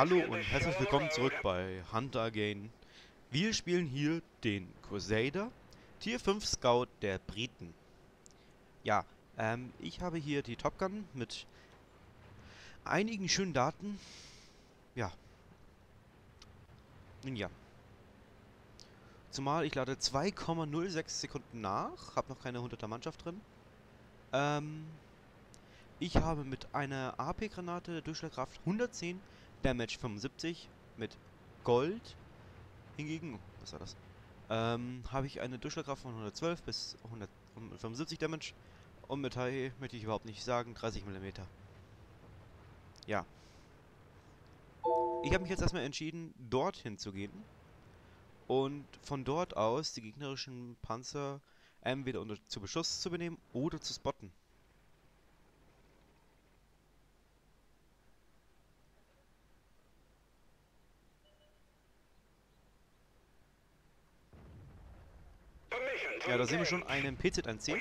Hallo und herzlich willkommen zurück bei Hunter Again. Wir spielen hier den Crusader, Tier 5 Scout der Briten. Ja, ähm, ich habe hier die Top Gun mit einigen schönen Daten. Ja. Nun ja. Zumal ich lade 2,06 Sekunden nach, habe noch keine 100er Mannschaft drin. Ähm, ich habe mit einer AP-Granate Durchschlagkraft 110, Damage 75 mit Gold. Hingegen, was war das? Ähm, habe ich eine Durchschlagkraft von 112 bis 175 Damage. Und mit Hai möchte ich überhaupt nicht sagen, 30 mm. Ja. Ich habe mich jetzt erstmal entschieden, dorthin zu gehen. Und von dort aus die gegnerischen Panzer entweder unter zu Beschuss zu benehmen oder zu spotten. Ja, da sehen wir schon einen PZ-110.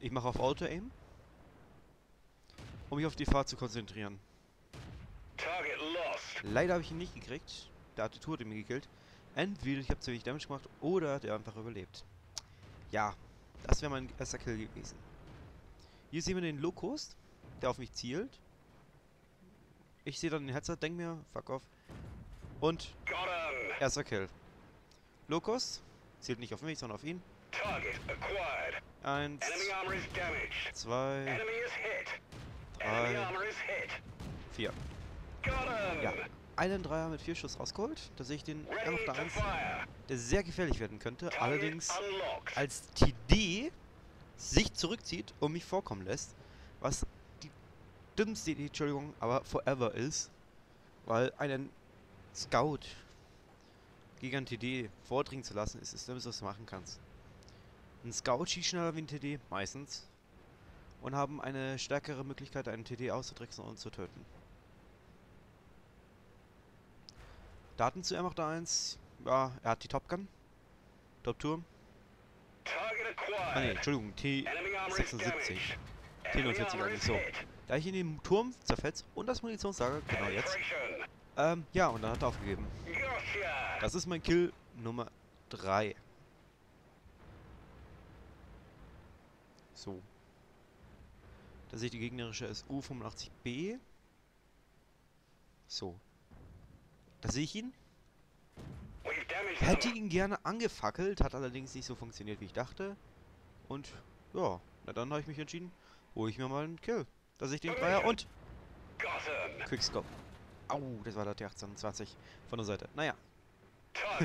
Ich mache auf Auto-Aim, um mich auf die Fahrt zu konzentrieren. Leider habe ich ihn nicht gekriegt. Der hat ihn mir gekillt. Entweder ich habe zu wenig Damage gemacht oder der einfach überlebt. Ja, das wäre mein erster Kill gewesen. Hier sehen wir den Locust, der auf mich zielt. Ich sehe dann den Headset, denk mir, fuck off. Und erster Kill. Locust zielt nicht auf mich, sondern auf ihn. Eins, zwei, drei, vier. Ja, einen Dreier mit vier Schuss rausgeholt. Da sehe ich den r der 1, der sehr gefährlich werden könnte. Allerdings als TD sich zurückzieht und mich vorkommen lässt. Was die dümmste Idee, Entschuldigung, aber forever ist. Weil einen Scout gegen TD vordringen zu lassen, ist Dümmste, was du machen kannst. Ein Scout schießt schneller wie ein TD, meistens. Und haben eine stärkere Möglichkeit, einen TD auszutricksen und zu töten. Daten zu R1. Ja, er hat die Top Gun. Top Turm. Ah ne, Entschuldigung, T76. T49 eigentlich so. Da ich in den Turm zerfetzt und das Munitionslager, genau jetzt. Ähm, ja, und dann hat er aufgegeben. Das ist mein Kill Nummer 3. So. Da sehe ich die gegnerische SU-85B. So. Da sehe ich ihn. Hätte ihn gerne angefackelt, hat allerdings nicht so funktioniert, wie ich dachte. Und, ja, na dann habe ich mich entschieden, hole ich mir mal einen Kill. Da sehe ich den Dreier und... Quickscope. Au, das war der T1820 von der Seite. Naja.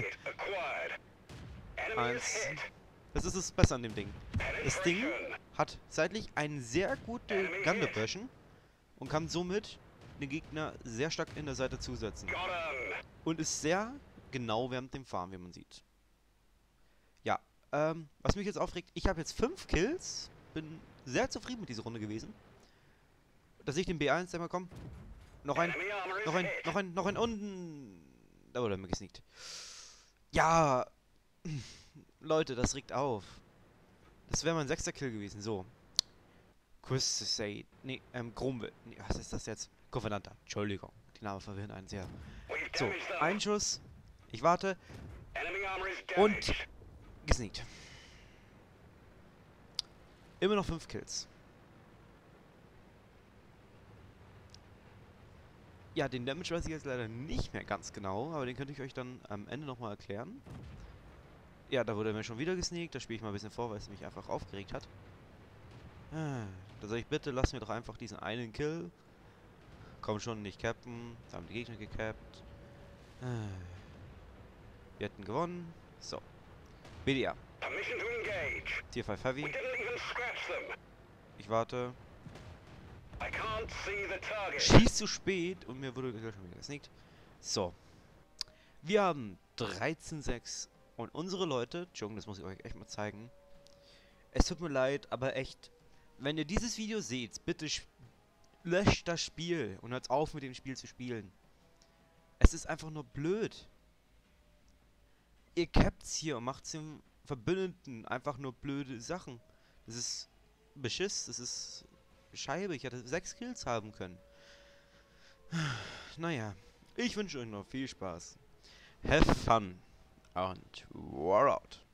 Eins. Das ist das Beste an dem Ding. Das Ding hat seitlich eine sehr gute Gun Depression und kann somit den Gegner sehr stark in der Seite zusetzen. Und ist sehr genau während dem Fahren, wie man sieht. Ja, ähm, was mich jetzt aufregt, ich habe jetzt 5 Kills, bin sehr zufrieden mit dieser Runde gewesen. Da sehe ich den B1 einmal kommen. Noch ein, noch ein, noch ein, noch ein unten. Da wurde mir gesneakt. Ja, Leute, das regt auf. Das wäre mein sechster Kill gewesen. So. Crusade. Nee, ähm, Gromwell. Nee, was ist das jetzt? Covenanta. Entschuldigung. Die Namen verwirren einen sehr. So, ein Schuss. Ich warte. Und gesneakt. Immer noch fünf Kills. Ja, den Damage weiß ich jetzt leider nicht mehr ganz genau, aber den könnte ich euch dann am Ende nochmal erklären. Ja, da wurde mir schon wieder gesneakt. Da spiele ich mal ein bisschen vor, weil es mich einfach aufgeregt hat. Ah, da sage ich, bitte lass mir doch einfach diesen einen Kill. Komm schon, nicht cappen. Da haben die Gegner gecapt. Ah. Wir hätten gewonnen. So. BDA. Tier 5 Heavy. Ich warte. Schieß zu spät und mir wurde schon wieder gesneakt. So. Wir haben 13-6 und unsere Leute, Entschuldigung, das muss ich euch echt mal zeigen. Es tut mir leid, aber echt, wenn ihr dieses Video seht, bitte löscht das Spiel und hört auf mit dem Spiel zu spielen. Es ist einfach nur blöd. Ihr capt's hier und macht den Verbündeten einfach nur blöde Sachen. Das ist Beschiss, das ist Scheibe. Ich hätte sechs Kills haben können. Naja, Ich wünsche euch noch viel Spaß. Have fun. Und war out.